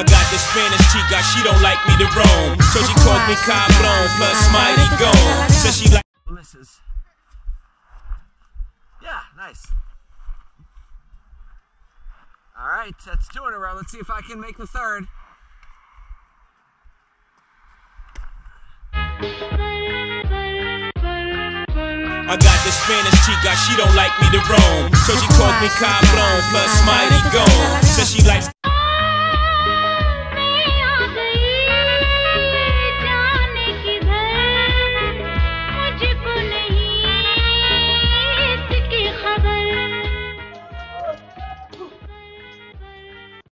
I got this Spanish chica, she don't like me to roam. So she calls me Cabrón, plus Smiley gone. Says she like. Misses. Yeah, nice. All right, that's two in a row. Let's see if I can make the third. I got this Spanish chica, she don't like me to roam. So she calls me Cabrón, plus Smiley